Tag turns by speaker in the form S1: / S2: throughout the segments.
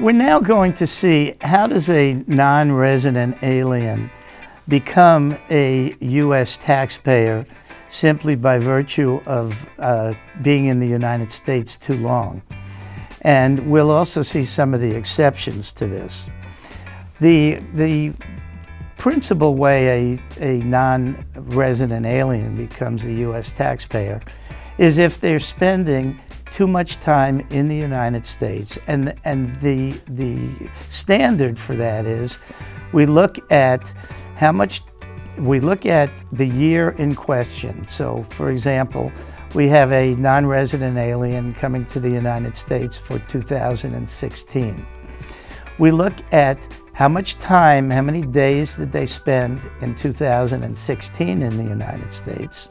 S1: we're now going to see how does a non-resident alien become a U.S. taxpayer simply by virtue of uh, being in the United States too long. And we'll also see some of the exceptions to this. The, the principal way a, a non-resident alien becomes a U.S. taxpayer is if they're spending too much time in the United States. And, and the, the standard for that is we look at how much, we look at the year in question. So, for example, we have a non resident alien coming to the United States for 2016. We look at how much time, how many days did they spend in 2016 in the United States,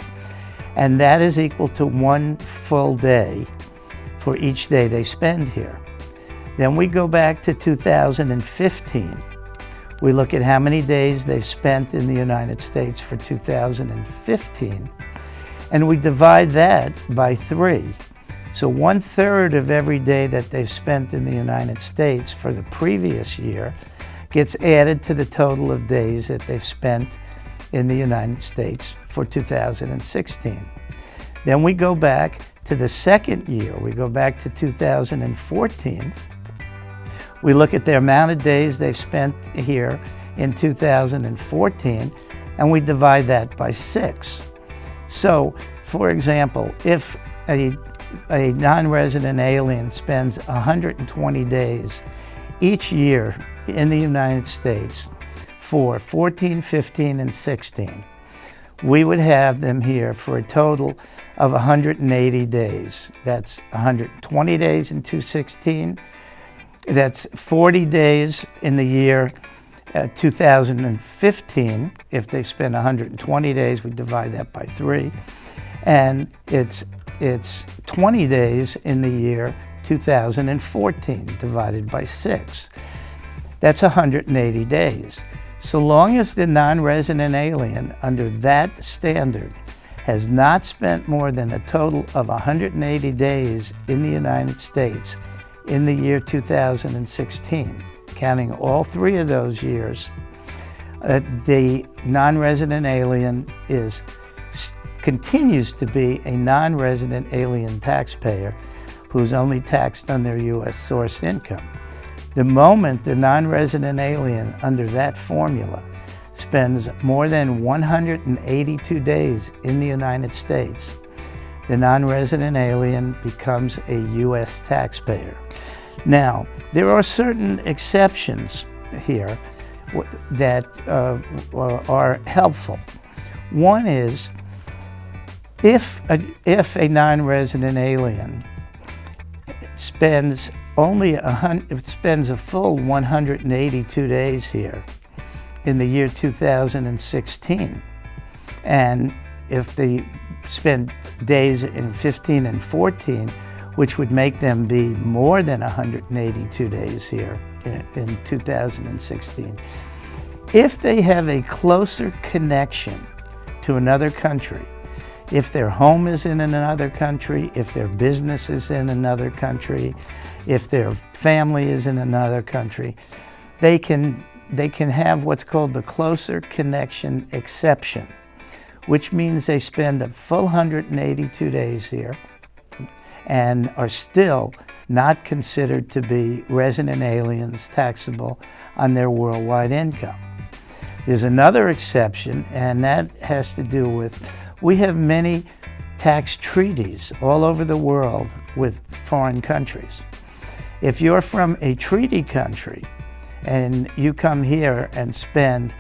S1: and that is equal to one full day for each day they spend here. Then we go back to 2015. We look at how many days they've spent in the United States for 2015, and we divide that by three. So one third of every day that they've spent in the United States for the previous year gets added to the total of days that they've spent in the United States for 2016. Then we go back to the second year, we go back to 2014. We look at the amount of days they've spent here in 2014, and we divide that by six. So, for example, if a, a non-resident alien spends 120 days each year in the United States for 14, 15, and 16, we would have them here for a total of 180 days. That's 120 days in 216. That's 40 days in the year uh, 2015. If they spend 120 days, we divide that by three. And it's, it's 20 days in the year 2014 divided by six. That's 180 days. So long as the non-resident alien under that standard has not spent more than a total of 180 days in the United States in the year 2016, counting all three of those years, uh, the non-resident alien is continues to be a non-resident alien taxpayer who's only taxed on their U.S. source income. The moment the non-resident alien under that formula spends more than 182 days in the United States, the non-resident alien becomes a U.S. taxpayer. Now, there are certain exceptions here that uh, are helpful. One is if a, if a non-resident alien spends only a spends a full 182 days here in the year 2016. And if they spend days in 15 and 14, which would make them be more than 182 days here in, in 2016. If they have a closer connection to another country, if their home is in another country, if their business is in another country, if their family is in another country, they can, they can have what's called the closer connection exception, which means they spend a full 182 days here and are still not considered to be resident aliens taxable on their worldwide income. There's another exception, and that has to do with we have many tax treaties all over the world with foreign countries. If you're from a treaty country and you come here and spend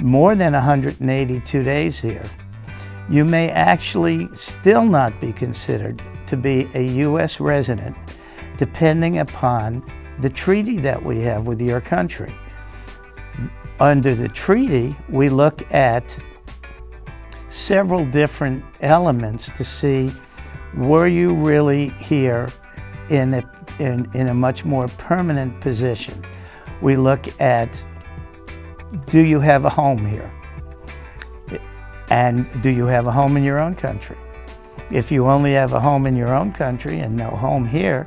S1: more than 182 days here, you may actually still not be considered to be a U.S. resident depending upon the treaty that we have with your country. Under the treaty, we look at several different elements to see were you really here in a in, in a much more permanent position. We look at do you have a home here? And do you have a home in your own country? If you only have a home in your own country and no home here,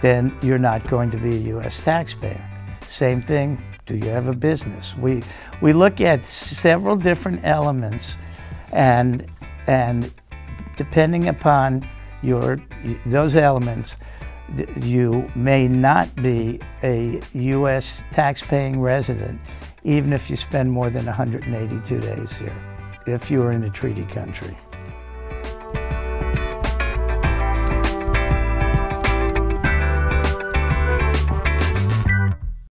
S1: then you're not going to be a U.S. taxpayer. Same thing, do you have a business? We, we look at several different elements and, and depending upon your, those elements, you may not be a U.S. tax-paying resident even if you spend more than 182 days here, if you're in a treaty country.